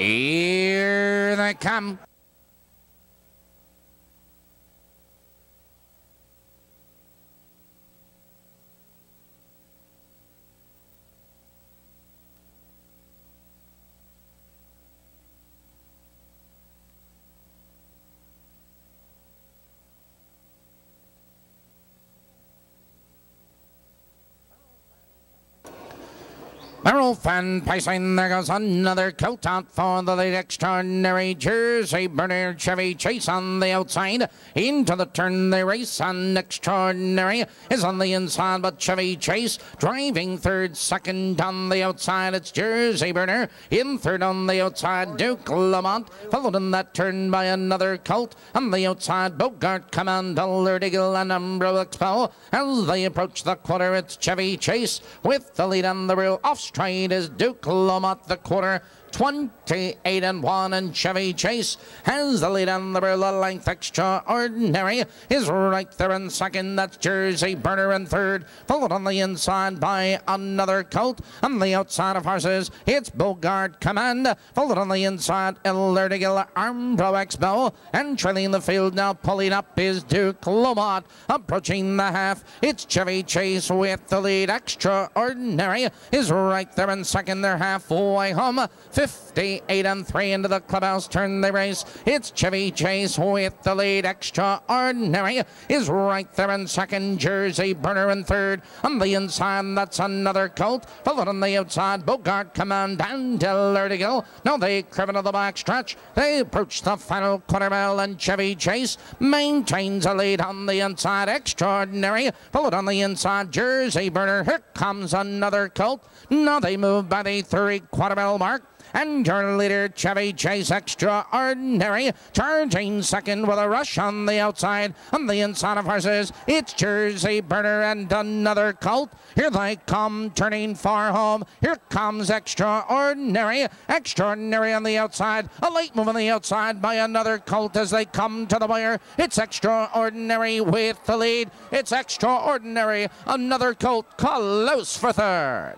Here they come. Merrill fan pacing, there goes another coat out for the late extraordinary Jersey Burner Chevy Chase on the outside. Into the turn they race, and extraordinary is on the inside, but Chevy Chase driving third, second on the outside. It's Jersey Burner in third on the outside. Duke Lamont followed in that turn by another colt on the outside. Bogart Command, Alert Eagle, and Armbro Expo as they approach the quarter. It's Chevy Chase with the lead on the real off straight is Duke Lamont the quarter. 28 and 1 and Chevy Chase. Has the lead on the barrel length extraordinary. Is right there in second. That's Jersey Burner in third. Followed on the inside by another colt. On the outside of horses it's Bogart Command. Followed on the inside Illerdigal Armbro Expo and trailing the field now pulling up is Duke Lamont approaching the half it's Chevy Chase with the lead. Extraordinary. Is right there in second they're halfway home 58 and 3 into the clubhouse turn the race. It's Chevy Chase with the lead. Extraordinary is right there in second. Jersey Burner in third. On the inside, that's another colt. Followed on the outside, Bogart Command and Lerdigal. Now they curve into the back stretch. They approach the final quarter mile and Chevy Chase maintains a lead on the inside. Extraordinary. Followed on the inside, Jersey Burner. Here comes another colt. Now they move by the three quarter mile mark and your leader Chevy Chase Extraordinary charging second with a rush on the outside. On the inside of horses, it's Jersey Burner and another colt. Here they come, turning far home. Here comes Extraordinary. Extraordinary on the outside. A late move on the outside by another colt as they come to the wire. It's Extraordinary with the lead. It's Extraordinary. Another colt close for third.